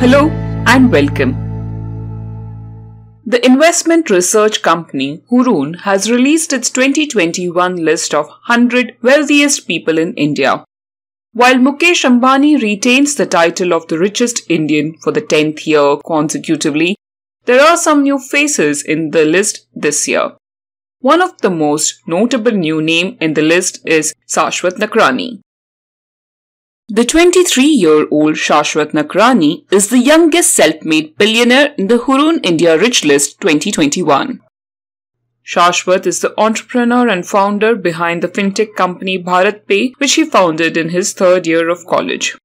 Hello and welcome. The investment research company Hurun has released its 2021 list of 100 wealthiest people in India. While Mukesh Ambani retains the title of the richest Indian for the 10th year consecutively, there are some new faces in the list this year. One of the most notable new name in the list is Shashvat Nakrani. The 23-year-old Shashvat Nakrani is the youngest self-made billionaire in the Hurun India Rich List 2021. Shashvat is the entrepreneur and founder behind the fintech company BharatPe, which he founded in his third year of college.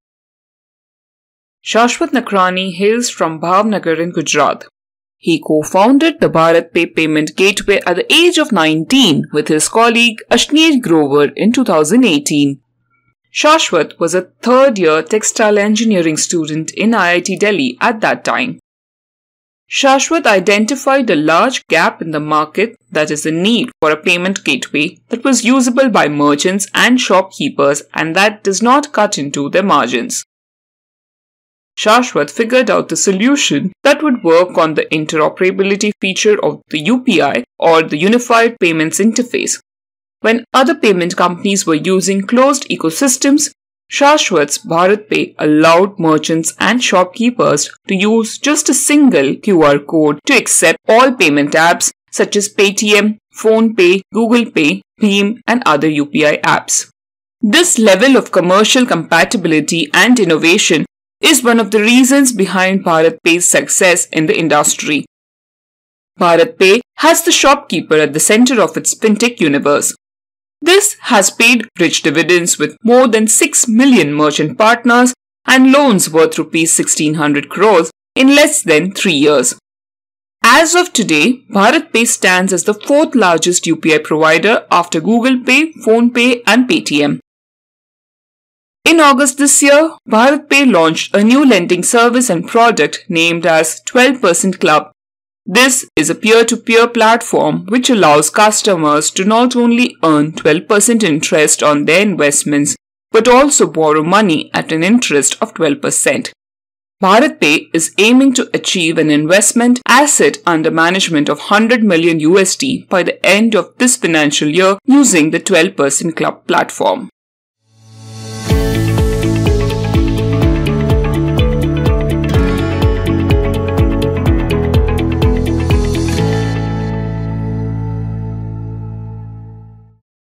Shashvat Nakrani hails from Bhavnagar in Gujarat. He co-founded the BharatPe payment gateway at the age of 19 with his colleague Ashneer Grover in 2018. Shashvat was a third year textile engineering student in IIT Delhi at that time. Shashvat identified a large gap in the market that is the need for a payment gateway that was usable by merchants and shopkeepers and that does not cut into their margins. Shashvat figured out the solution that would work on the interoperability feature of the UPI or the Unified Payments Interface when other payment companies were using closed ecosystems, Shashvat's BharatPe allowed merchants and shopkeepers to use just a single QR code to accept all payment apps such as Paytm, PhonePe, Google Pay, BHIM, and other UPI apps. This level of commercial compatibility and innovation is one of the reasons behind BharatPe's success in the industry. BharatPe has the shopkeeper at the center of its fintech universe, this has paid rich dividends with more than 6 million merchant partners and loans worth rupees 1600 crores in less than 3 years. As of today, BharatPe stands as the fourth largest UPI provider after Google Pay, PhonePe and Paytm. In August this year, BharatPe launched a new lending service and product named as 12% Club this is a peer-to-peer platform which allows customers to not only earn 12% interest on their investments but also borrow money at an interest of 12%. BharatPe is aiming to achieve an investment asset under management of 100 million USD by the end of this financial year using the 12% club platform.